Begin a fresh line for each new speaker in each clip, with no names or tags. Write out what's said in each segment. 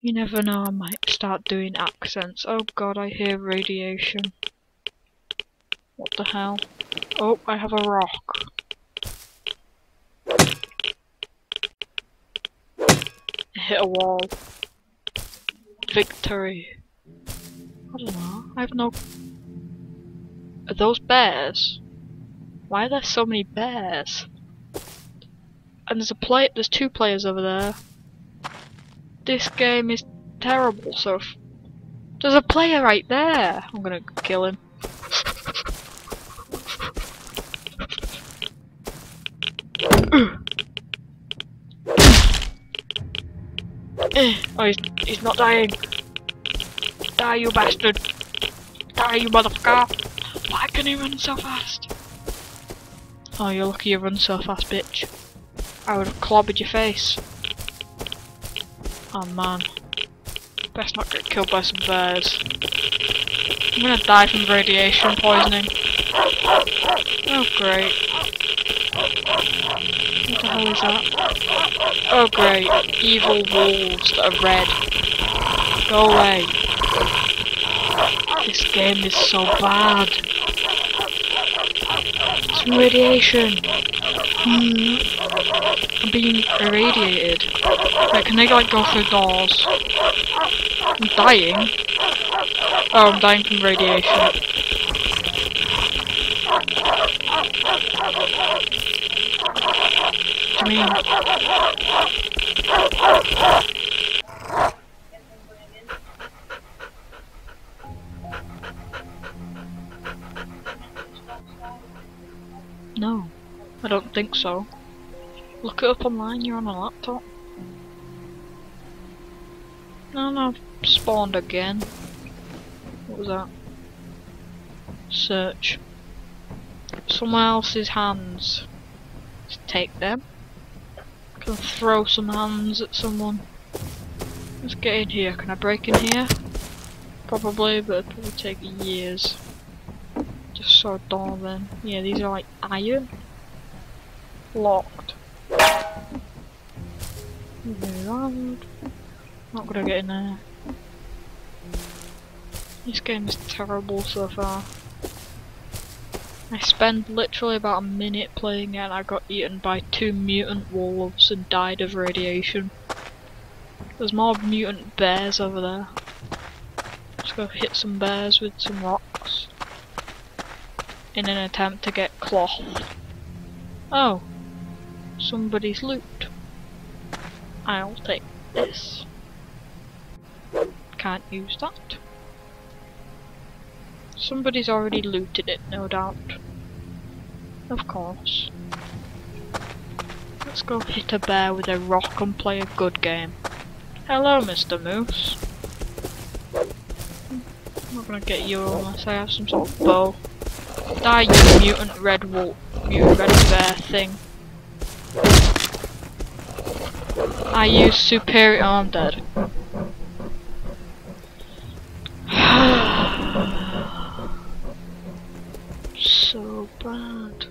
You never know, I might start doing accents. Oh god, I hear radiation. What the hell? Oh, I have a rock. Hit a wall. Victory. I don't know. I have no. Are those bears? Why are there so many bears? And there's a play. There's two players over there. This game is terrible. So there's a player right there, I'm gonna kill him. oh, he's, he's not dying. Die, you bastard. Die, you motherfucker. Why can he run so fast? Oh, you're lucky you run so fast, bitch. I would have clobbered your face. Oh man. Best not get killed by some bears. I'm gonna die from radiation poisoning. Oh great. What the hell is that? Oh great. Evil wolves that are red. Go away. This game is so bad. It's radiation. Hmm. I'm being irradiated. Wait, can they like go through doors? I'm dying. Oh, I'm dying from radiation. What do you mean? No, I don't think so. Look it up online, you're on a laptop. No, no, I've spawned again. What was that? Search. Someone else's hands. Let's take them. Can throw some hands at someone? Let's get in here. Can I break in here? Probably, but it'll probably take years. Just a door then. Yeah, these are like iron. Locked. Around. Not gonna get in there. This game is terrible so far. I spent literally about a minute playing it and I got eaten by two mutant wolves and died of radiation. There's more mutant bears over there. Let's go hit some bears with some rocks. In an attempt to get cloth. Oh. Somebody's loot. I'll take this. Can't use that. Somebody's already looted it, no doubt. Of course. Let's go hit a bear with a rock and play a good game. Hello, Mr. Moose. I'm not gonna get you unless I have some sort of bow. Die, you mutant red wolf, mutant red bear thing. I use superior. Oh, I'm dead. so bad.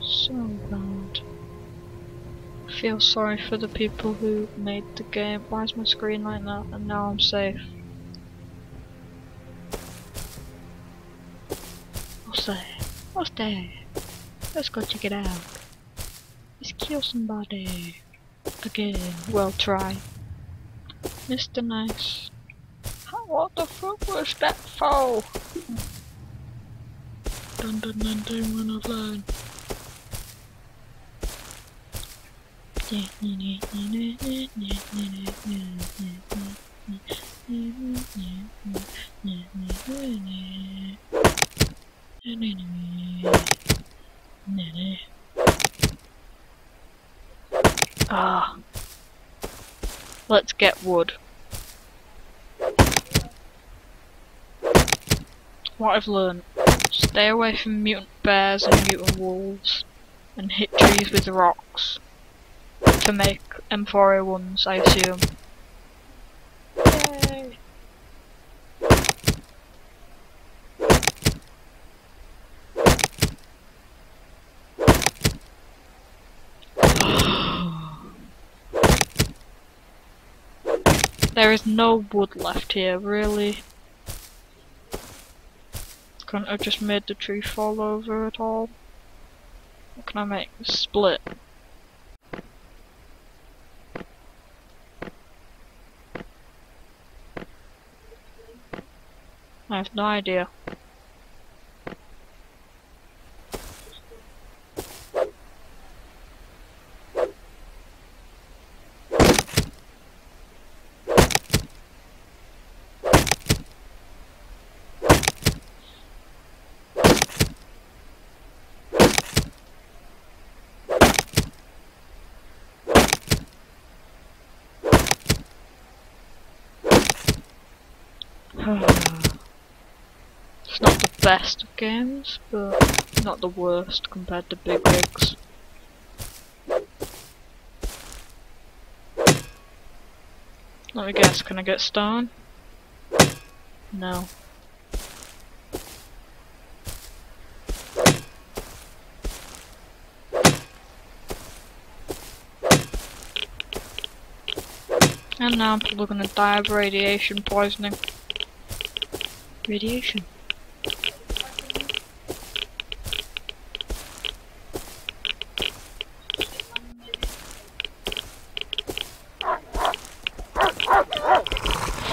So bad. Feel sorry for the people who made the game. Why is my screen like that? And now I'm safe. What's there? What's there? Let's go check it out. Let's kill somebody. Again, well try. Mr. Nice. What the fuck was that for? Dun dun dun dun when I've learned. Ah. Let's get wood. What I've learned. Stay away from mutant bears and mutant wolves. And hit trees with rocks. To make M4A1s, I assume. Yay! There is no wood left here, really. Couldn't have just made the tree fall over at all. What can I make? Split. I have no idea. It's not the best of games, but not the worst compared to big rigs. Let me guess, can I get stone? No. And now I'm probably gonna die of radiation poisoning. Radiation.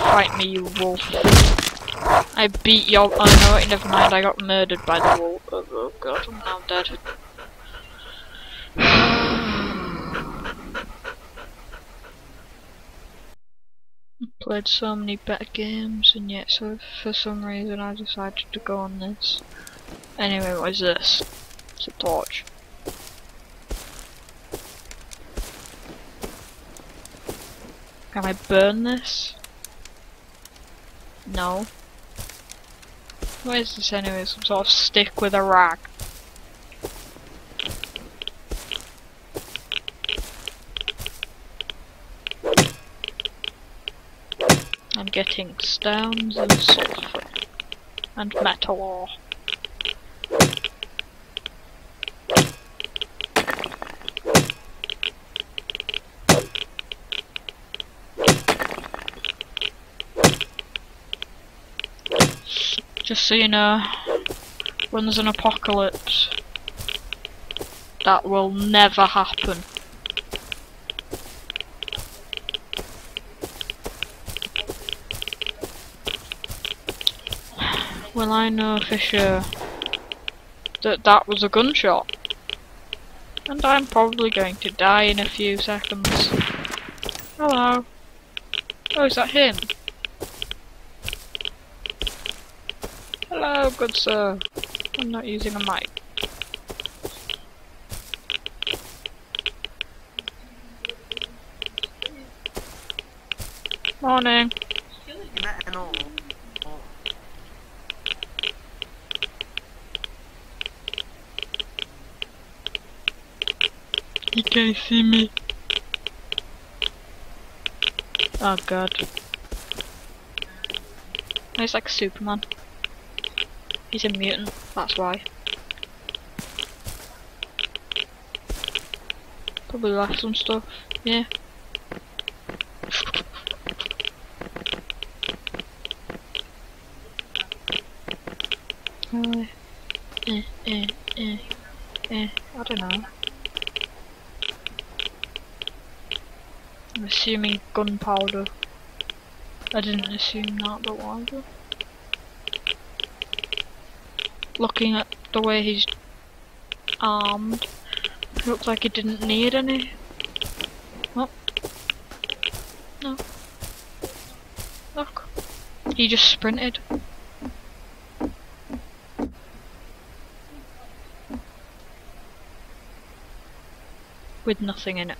Fight me, you wolf. I beat your- oh no, never mind, I got murdered by the wolf. Oh, oh god, I'm now dead. Played so many better games, and yet so for some reason I decided to go on this. Anyway, what is this? It's a torch. Can I burn this? No. What is this anyway? Some sort of stick with a rag. Getting stones and sulfur. And metal ore. Just so you know, when there's an apocalypse, that will never happen. Well, I know for sure that that was a gunshot. And I'm probably going to die in a few seconds. Hello. Oh, is that him? Hello, good sir. I'm not using a mic. Morning.
No.
You can't see me. Oh god. He's like Superman. He's a mutant, that's why. Probably left some stuff, yeah. I'm assuming gunpowder. I didn't assume that, but whatever. Looking at the way he's armed, looks like he didn't need any. Oh. No. Look. He just sprinted. With nothing in it.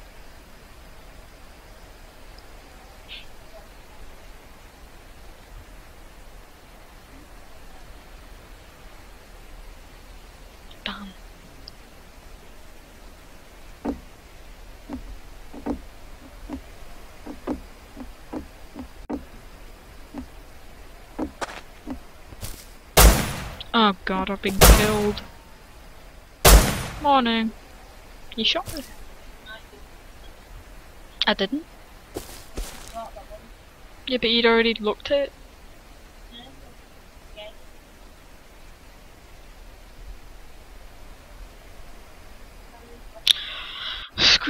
Oh god, I've been killed. Morning. You shot me. I didn't. Yeah, but you'd already looked at it.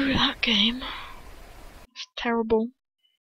Screw that game. It's terrible.